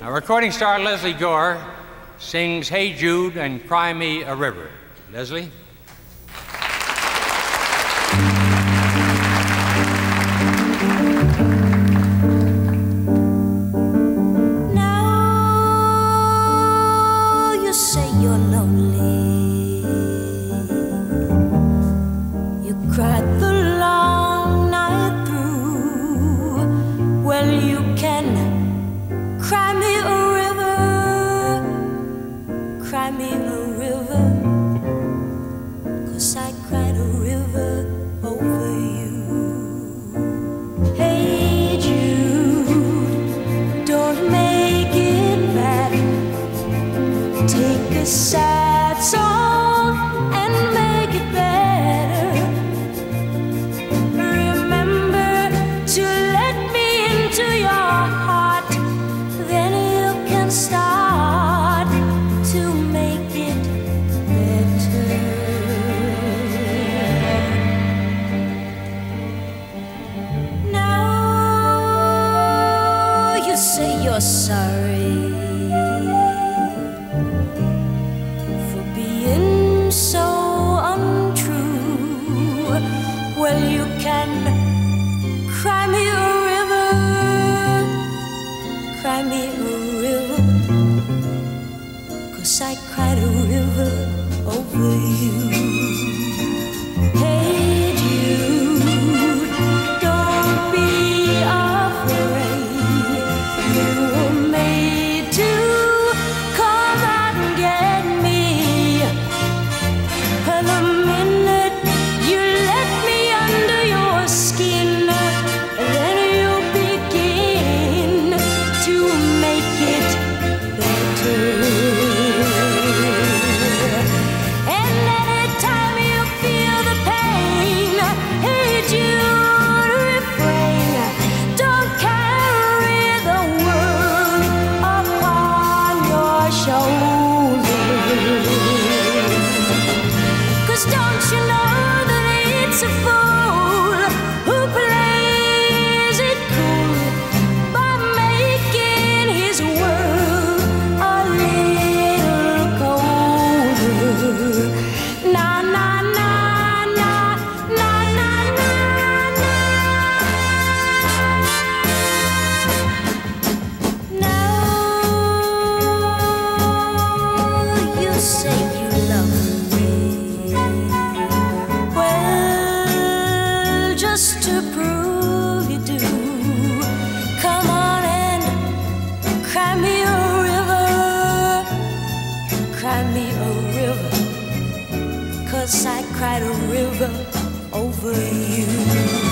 Now, recording star Lesley Gore sings Hey Jude and Cry Me a River. Lesley? Now you say you're lonely. me a river, cause I Cry me a river, cry me a river. Cause I cried a river over you. say I cried a river over you.